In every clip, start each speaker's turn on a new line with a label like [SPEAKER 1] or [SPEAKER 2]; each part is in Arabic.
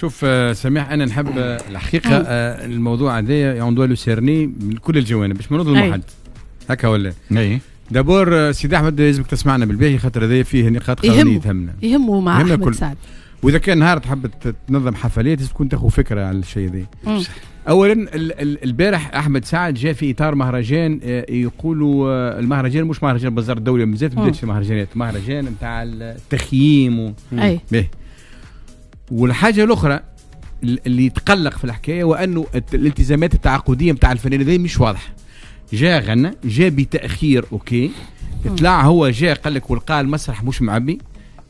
[SPEAKER 1] شوف آه، سميح أنا نحب آه، الحقيقة آه، الموضوع هذايا on doit le cerner من كل الجوانب باش ما نظلموا
[SPEAKER 2] أي.
[SPEAKER 1] حد هكا ولا أي d'abord سيدي أحمد لازمك تسمعنا بالباهي خاطر هذايا فيه نقاط قانونيه
[SPEAKER 2] يهمه.
[SPEAKER 1] تهمنا
[SPEAKER 2] يهمه مع
[SPEAKER 1] يهمنا
[SPEAKER 2] أحمد
[SPEAKER 1] كل.
[SPEAKER 2] سعد
[SPEAKER 1] وإذا كان نهار تحب تنظم حفلات لازم تكون تاخذ فكرة على الشيء ذا
[SPEAKER 2] مم.
[SPEAKER 1] اولا ال- ال- البارح أحمد سعد جاء في إطار مهرجان يقولوا المهرجان مش مهرجان بنزرت الدولي بالذات ما. بداتش مهرجانات مهرجان نتاع التخييم و... أي والحاجة الأخرى ال- اللي يتقلق في الحكاية وانه الت- الالتزامات التعاقدية نتاع الفنان ذي مش واضحة. جاء غنى جاء بتأخير OK؟ طلع هو جاء قال لك ولقى المسرح مش معبي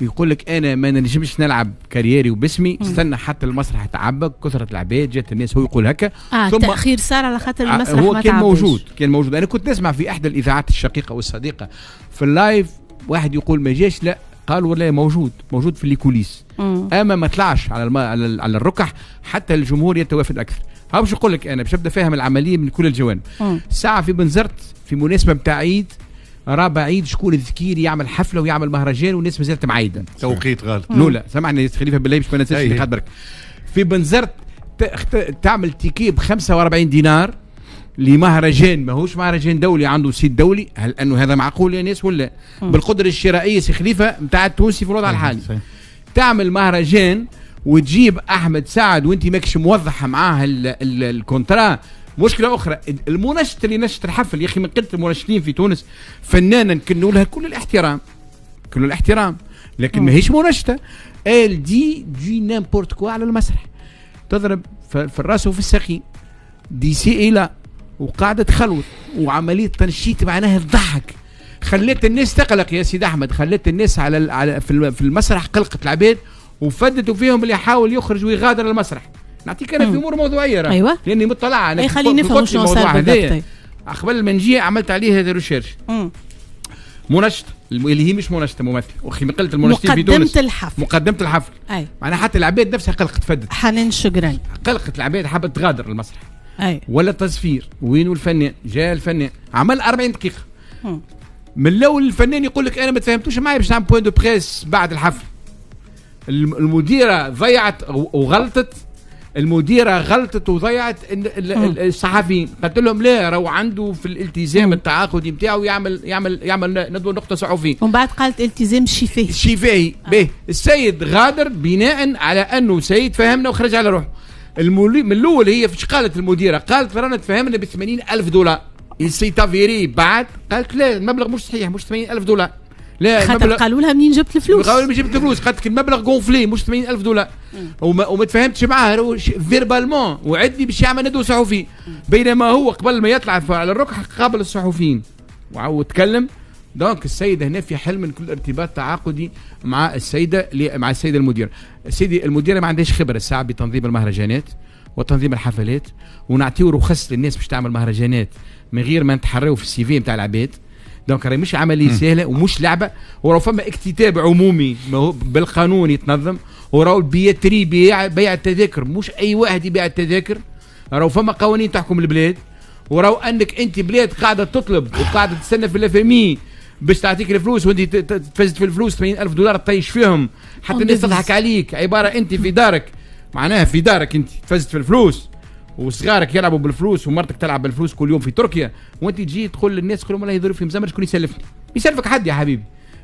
[SPEAKER 1] يقول لك أنا ما نجمش نلعب carrière ي وباسمي استنى حتى المسرح تعبى كثرة العباد جات الناس هو يقول هكا.
[SPEAKER 2] آه
[SPEAKER 1] ثم-
[SPEAKER 2] التأخير صار على خاطر
[SPEAKER 1] ع-
[SPEAKER 2] المسرح
[SPEAKER 1] هو
[SPEAKER 2] ما
[SPEAKER 1] كان
[SPEAKER 2] تعبش.
[SPEAKER 1] موجود كان موجود. أنا كنت نسمع في إحدى الإذاعات الشقيقة والصديقة. في ال live واحد يقول ما جاش لا قال والله موجود موجود في الكوليس. أما ما طلعش على الم... على, ال- على الركح حتى الجمهور يتوافد أكثر. ها باش نقول لك أنا باش ابدا فاهم العملية من كل الجوانب. ساعة في بنزرت في مناسبة بتاع عيد راه بعيد شكون الذكير يعمل حفلة ويعمل مهرجان والناس ما زالت معايدة.
[SPEAKER 3] توقيت غلط
[SPEAKER 1] لا لا سامحني خليفة بالله باش ما ننساش
[SPEAKER 3] أي.
[SPEAKER 1] اللي خد بالك في بنزرت تعمل ticket ب 45 دينار. لمهرجان ماهوش مهرجان دولي عنده صيت دولي. هل أنه هذا معقول يا ناس ولا؟ بالقدره الشرائية سي خليفة نتاع التونسي في الوضع الحالي. تعمل مهرجان وتجيب أحمد سعد وأنت ماكش موضحه معاه ال- ال- ال contrat. مشكلة أخرى المنشط اللي نشط الحفل يا أخي من قلة المنشطين في تونس فنانا نكنوا لها كل الاحترام كل الاحترام لكن ماهيش منشطة. elle dit dit n'importe quoi على المسرح. تضرب في الرأس وفي الساقين. دي سي إلى وقاعدة تخلوط وعملية تنشيط معناها تضحك خليت الناس تقلق يا سيدي أحمد خليت الناس على على في الم- في المسرح قلقت العباد وفدتوا فيهم اللي يحاول يخرج ويغادر المسرح. نعطيك أنا في. أمور موضوعية راه.
[SPEAKER 2] أيوة.
[SPEAKER 1] لأني مطلع
[SPEAKER 2] أنا
[SPEAKER 1] في-
[SPEAKER 2] خليني نفهم شنو صار. بالضبط
[SPEAKER 1] قبل ما نجي عملت عليه هذا ريشيرش. منشط اللي هي مش منشطه ممثل واخي من قلة المنشطين في تونس.
[SPEAKER 2] مقدمة الحفل.
[SPEAKER 1] مقدمة الحفل.
[SPEAKER 2] أي.
[SPEAKER 1] معناها حتى العباد نفسها قلقت فدت
[SPEAKER 2] حنان شقران
[SPEAKER 1] قلقت العباد حابة تغادر المسرح.
[SPEAKER 2] أي.
[SPEAKER 1] ولا تصفير وينو الفنان؟ جاء الفنان. عمل 40 دقيقة.
[SPEAKER 2] مم.
[SPEAKER 1] من الأول الفنان يقول لك أنا ما تفهمتوش معايا باش نعمل point de presse بعد الحفل. الم- المديرة ضيعت وغلطت. المديرة غلطت وضيعت ال- ال- ال- الصحفيين. قلت لهم لا راهو عنده في الالتزام التعاقدي نتاعو يعمل يعمل يعمل ندوه نقطة صحفيين
[SPEAKER 2] ومن بعد قالت التزام شفاهي.
[SPEAKER 1] الشفاهي به. السيد غادر بناء على أنه سيد فهمنا وخرج على روحه. المولي من الأول هي فيش قالت المديرة قالت رانا تفهمنا ب 80 ألف دولار. c'est à vérifier بعد قالت لا المبلغ مش صحيح مش 80 ألف دولار. لا
[SPEAKER 2] خاطر قالوا لها منين جبت الفلوس؟
[SPEAKER 1] قالوا لي جبت الفلوس؟ قالت لك المبلغ gonflé مش 80 ألف دولار. وما, وما تفهمتش معاه verbalement وعد لي باش يعمل ندوه صحفي. بينما هو قبل ما يطلع على الركح قابل الصحفيين. وعاود تكلم. donc السيدة هنا في حل من كل ارتباط تعاقدي مع السيدة اللي- مع السيدة المديرة السيدة المديرة ما عندهاش خبرة الساعة بتنظيم المهرجانات وتنظيم الحفلات ونعطيو رخص للناس باش تعمل مهرجانات من غير ما نتحروا في ال CV نتاع العباد. donc راهي مش عملية سهلة ومش لعبة وراه فما اكتتاب عمومي ما هو بالقانون يتنظم وراه ال billetterie بيع بيع التذاكر. مش أي واحد يبيع التذاكر راهو فما قوانين تحكم البلاد وراو أنك أنت بلاد قاعدة تطلب وقاعدة تستنى في ال FMI باش تعطيك الفلوس وانت تفزت في الفلوس 80 ألف دولار تطيش فيهم حتى الناس. تضحك عليك. عبارة أنت في دارك. معناها في دارك انت تفزت في الفلوس. وصغارك يلعبوا بالفلوس ومرتك تلعب بالفلوس كل يوم في تركيا. وانت تجي تقول للناس تقول لهم والله يضرب في مزمر شكون يسلفني؟ يسلفك حد يا حبيبي.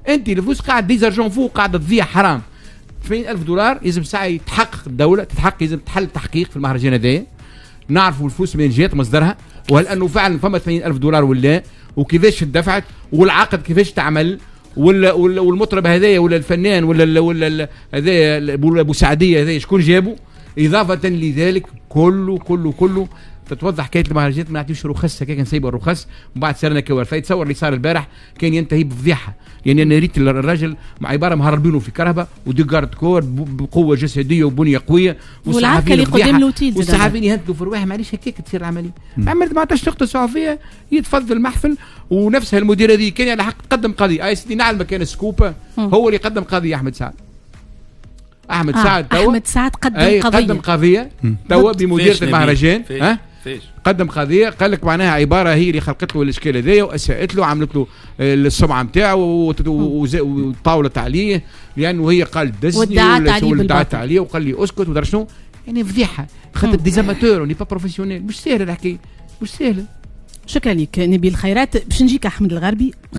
[SPEAKER 1] انت الفلوس قاعد ديزارجون فوق قاعدة تضيع حرام. 80 ألف دولار لازم ساعه يتحقق الدولة تتحقق لازم تحل تحقيق في المهرجان هذايا. نعرفوا الفلوس منين جات مصدرها. وهل انه فعلا فما 80 ألف دولار ولا وكيفاش دفعت والعقد كيفاش تعمل ولا والمطرب هذايا ولا الفنان ولا ولا هذايا ابو سعديه هذايا شكون جابه إضافة لذلك كله كله كله تتوضح حكايه المهرجانات ما نعطيوش رخص هكاك نسيبوا الرخص ومن بعد سرنا كوار فيتصور اللي صار البارح كان ينتهي بفضيحة يعني أنا ريت الراجل مع عبارة مهربينه في كرهبه ودي جارد كور بقوة جسدية وبنية قوية
[SPEAKER 2] والعركة اللي. قدام الأوتيل زاد.
[SPEAKER 1] والصحفيين يهدوا في رواح معليش هكاك تصير العملية عملت ما عطاش نقطه صحفيه يتفضل المحفل ونفسها المديرة ذي كان على حق تقدم قضية أي سيدي نعلم كان سكوبة هو اللي قدم قضية أحمد سعد أحمد
[SPEAKER 2] آه.
[SPEAKER 1] سعد توا
[SPEAKER 2] أحمد سعد قدم قضية
[SPEAKER 1] قدم قضية توا
[SPEAKER 4] بمديرة؟
[SPEAKER 1] المهرجان؟ ها
[SPEAKER 3] فيش.
[SPEAKER 1] قدم قضيه قال لك معناها عبارة هي اللي خلقت له الاشكال هذايا وأساءت له عملت له آه، السمعة نتاعو وطاولت عليه. لأنه هي قال دزني
[SPEAKER 2] وادعت
[SPEAKER 1] ولا-
[SPEAKER 2] عليه
[SPEAKER 1] وقال لي أسكت ودار شنو. يعني فضيحة. خاطر ديزاماتور وني با بروفيسيونيل. مش سهله الحكاية مش سهله
[SPEAKER 2] شكرا لك. نبيل خيرات باش نجيك أحمد الغربي.